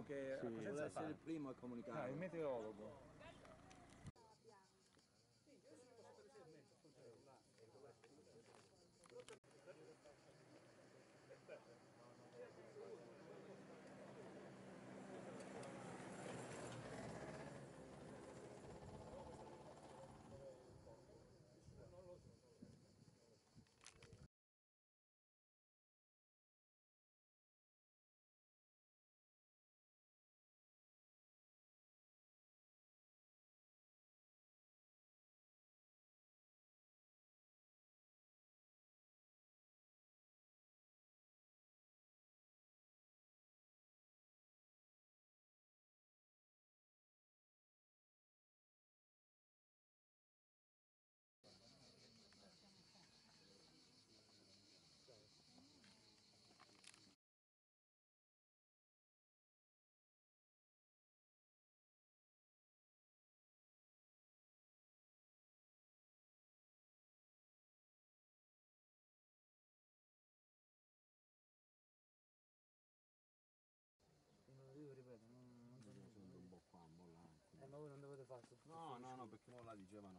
uno che Vuole coscienza essere il primo a Ah, il comunicare. meteorologo. Ma voi non dovete farlo. No, no, no, perché mo là dicevano